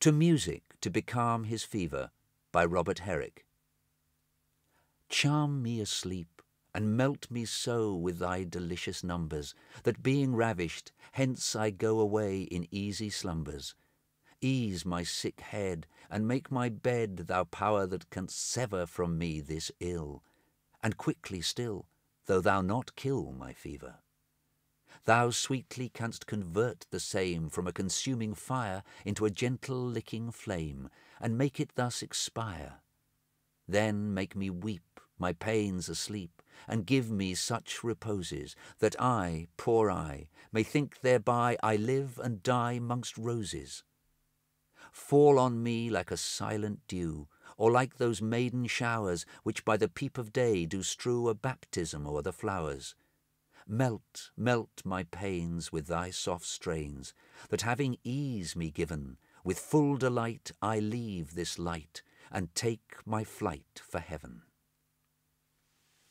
To Music to Becalm His Fever by Robert Herrick. Charm me asleep, and melt me so with thy delicious numbers, that being ravished, hence I go away in easy slumbers. Ease my sick head, and make my bed, thou power that canst sever from me this ill, and quickly still, though thou not kill my fever. Thou sweetly canst convert the same from a consuming fire into a gentle licking flame, and make it thus expire. Then make me weep my pains asleep, and give me such reposes, that I, poor I, may think thereby I live and die mongst roses. Fall on me like a silent dew, or like those maiden showers, which by the peep of day do strew a baptism o'er the flowers Melt, melt my pains with thy soft strains, that having ease me given, with full delight I leave this light, and take my flight for heaven.